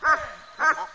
啊 啊